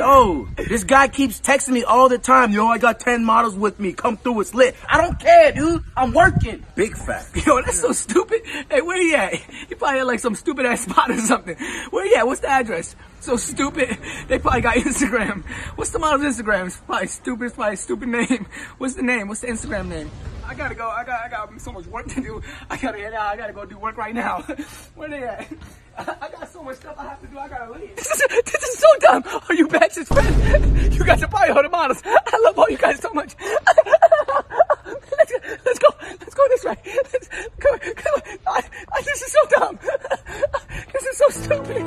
Yo, this guy keeps texting me all the time. Yo, I got 10 models with me. Come through, it's lit. I don't care, dude. I'm working. Big fat. Yo, that's so stupid. Hey, where he at? He probably at like some stupid ass spot or something. Where he at? What's the address? So stupid. They probably got Instagram. What's the model's Instagram? It's probably stupid. It's probably a stupid name. What's the name? What's the Instagram name? I gotta go. I got. I got so much work to do. I gotta get out. I gotta go do work right now. Where they at? I got so much stuff I have to do. I gotta leave. This is, this is so dumb. Are you friend? you guys are probably heard. I love all you guys so much. let's, go. Let's go this way. Let's, come, come on. I, I, this is so dumb. this is so stupid.